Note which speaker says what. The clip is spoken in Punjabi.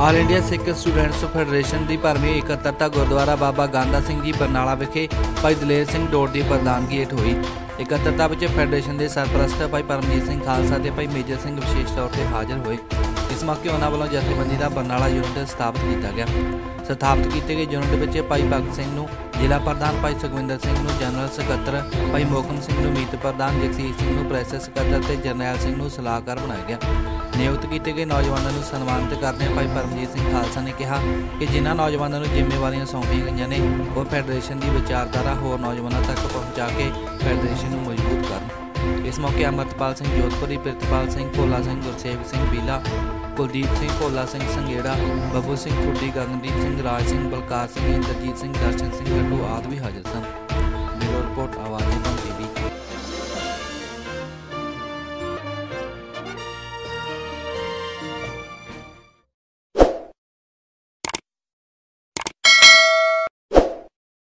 Speaker 1: All India Sikh students federation ਦੀ ਭਰਵੀਂ ਇਕੱਤਰਤਾ ਗੁਰਦੁਆਰਾ ਬਾਬਾ ਗਾਂਧਾ ਸਿੰਘ ਜੀ ਬਰਨਾਲਾ ਵਿਖੇ ਭਾਈ ਦਲੇਰ ਸਿੰਘ ਡੋੜ ਦੀ ਪ੍ਰਧਾਨਗੀ ਹੇਠ ਹੋਈ। ਇਕੱਤਰਤਾ ਵਿੱਚ ਫੈਡਰੇਸ਼ਨ ਦੇ ਸਰਪ੍ਰਸਤ ਭਾਈ ਪਰਮਜੀਤ ਸਿੰਘ ਖਾਲਸਾ ਤੇ ਭਾਈ ਮੇਜਰ ਸਿੰਘ ਵਿਸ਼ੇਸ਼ ਤੌਰ ਤੇ ਹਾਜ਼ਰ ਹੋਏ। ਇਸ ਮੌਕੇ ਉਹਨਾਂ ਵੱਲੋਂ ਜਥੇਬੰਦੀ ਦਾ ਬਰਨਾਲਾ ਯੂਨਿਟ ਸਥਾਪਿਤ ਕੀਤਾ ਗਿਆ। ਸਥਾਪਿਤ ਕੀਤੇ ਗਏ ਯੂਨਿਟ ਵਿੱਚ ਭਾਈ ਭਗਤ ਸਿੰਘ ਨੂੰ ਜ਼ਿਲ੍ਹਾ ਪ੍ਰਧਾਨ ਭਾਈ ਸੁਖਵਿੰਦਰ ਸਿੰਘ ਨੂੰ ਜਨਰਲ ਸਕੱਤਰ, ਭਾਈ ਮੋਹਕਮ ਸਿੰਘ ਨੂੰ ਮੀਤ ਪ੍ਰਧਾਨ, ਜਗਸੀਰ ਸਿੰਘ ਨੂੰ ਪ੍ਰੈਸ ਸਕੱਤਰ ਤੇ ਜਰਨੈਲ ਸਿੰਘ ਨੂੰ ਸਲਾਹਕਾਰ ਬਣਾਇਆ ਗਿਆ। ਨਿਯੁਕਤ ਕੀਤੇ ਗਏ ਨੌਜਵਾਨਾਂ ਨੂੰ ਸਨਮਾਨਿਤ ਕਰਦੇ ਭਾਈ ਪਰਮਜੀਤ ਸਿੰਘ ਖਾਲਸਾ ਨੇ ਕਿਹਾ ਕਿ ਜਿਨ੍ਹਾਂ ਨੌਜਵਾਨਾਂ ਨੂੰ ਜ਼ਿੰਮੇਵਾਰੀਆਂ ਸੌਂਪੀਆਂ ਗਈਆਂ ਨੇ, ਉਹ ਫੈਡਰੇਸ਼ਨ ਦੀ ਵਿਚਾਰਧਾਰਾ ਹੋਰ ਨੌਜਵਾਨਾਂ ਤੱਕ ਪਹੁੰਚਾ ਕੇ ਫੈਡਰੇਸ਼ਨ ਨੂੰ ਮਜ਼ਬੂਤ ਕਰਨ। ਇਸ ਮੌਕੇ ਅਮਰਤਪਾਲ ਸਿੰਘ ਜੋਧਪੁਰੀ, ਪ੍ਰਿਤਪਾਲ ਸਿੰਘ ਭੋਲਾ ਸਿੰਘ ਗੁਰਸੇਵ ਸਿੰਘ ਬੀਲਾ ਕੁਲਦੀਪ ਸਿੰਘ, ਭੋਲਾ ਸਿੰਘ ਸੰਗੇੜਾ ਬੱਬੂ ਸਿੰਘ ਖੁੱਡੀ, ਗਗਨਦੀਪ ਸਿੰਘ, ਰਾਜ ਸਿੰਘ, ਬਲਕਾਰ ਸਿੰਘ, ਇੰਦਰਜੀਤ ਸਿੰਘ, ਦਰਸ਼ਨ ਸਿੰਘ, ਲੱਡੂ ਆਦਿ ਵੀ ਹਾਜ਼ਰ ਸਨ।